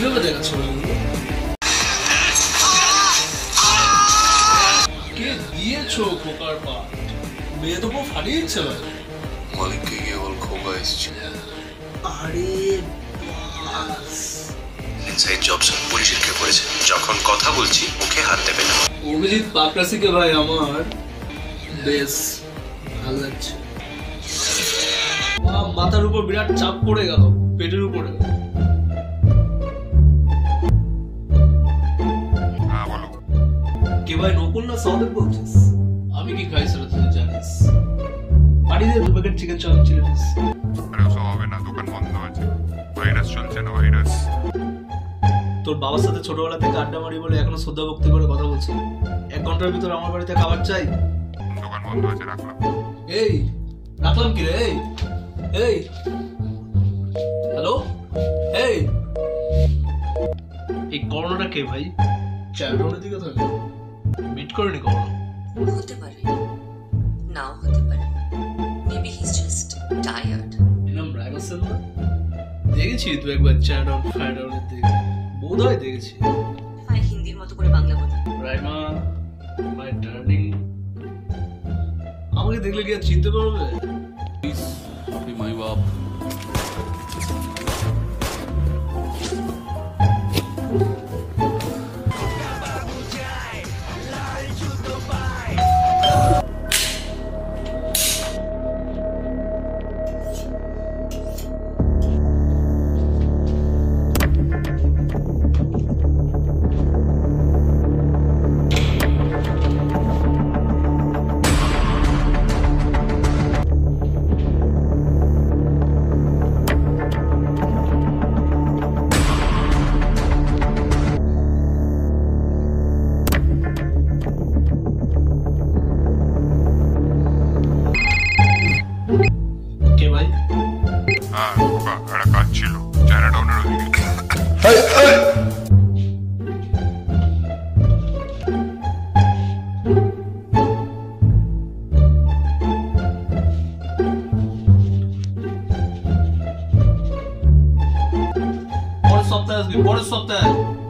কীভাবে দেখাচ্ছ? কে দিয়েছ খোকার পা? মেয়ে তো পুরো ফাটিয়ে দিচ্ছে ভাই। মালিককে গিয়ে বল খোকা এসেছে। আরে জবস পুলিশের করেছে? যখন কথা বলছি মুখে হাত দেবে না। অভিজিৎ পাকরাসিকে ভাই আমার। বেশ ভালো লাগছে। মাথার উপর বিরাট চাপ পড়ে গেল পেটের উপরে। ভাই নকুল না সহদেব বলছিস? আমি কি খাই সেটা তুই জানিস? পাঠিয়ে দে প্যাকেট চিকেন চাপ আরে ওসব হবে না দোকান বন্ধ আছে। ভাইরাস চলছে না ভাইরাস? তোর বাবার সাথে ছোটবেলা থেকে আড্ডা মারি বলে এখনও শ্রদ্ধা ভক্তি করে কথা বলছি। এক ঘণ্টার ভিতর আমার বাড়িতে খাবার চাই। দোকান বন্ধ আছে রাখলাম এই রাখলাম কি রে? এই এই। হ্যালো? এই। এই করোনাটা কে ভাই? চ্যাটাউনের দিকে থাকে মিট করেনি করোনা হতে পারে। নাও হতে পারে। মেবি হিজ জাস্ট টায়ার্ড দেখেছি দু একবার চ্যাটাউন ফায়ারডাউনের দিকে। বোধ হয় দেখেছি। হয় হিন্দির মতো করে বাংলা বলি রাইমা মাই ডার্লিং আমাকে দেখলে কি আর চিনতে পারবে? আপনি Ai, ai. Bora soltando, bora soltando.